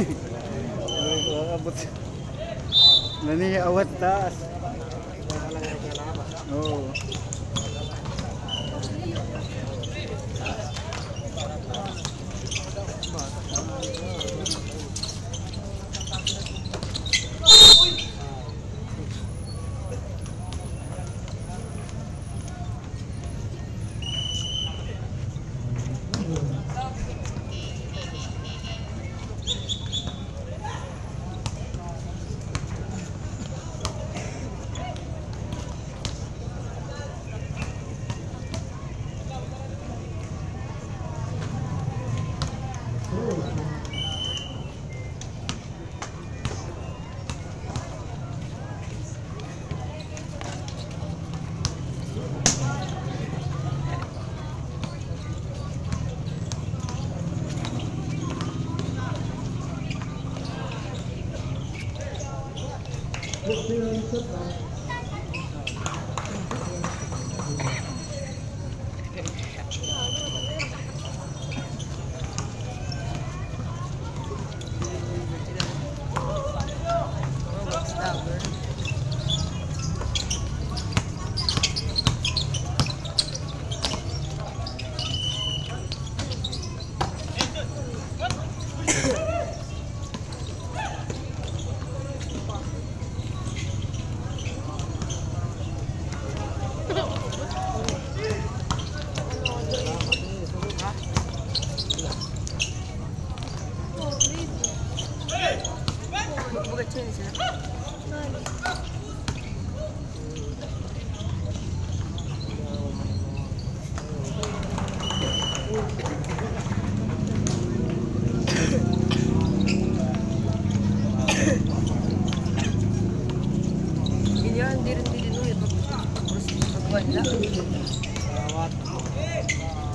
Abot. Naniawat taas. Oo. Oh. ちょっと。 뭐가 튀는지 요? 미니언 데린 데린 후에 또 그렇습니 다. 그거 아니 다.